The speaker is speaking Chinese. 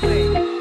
对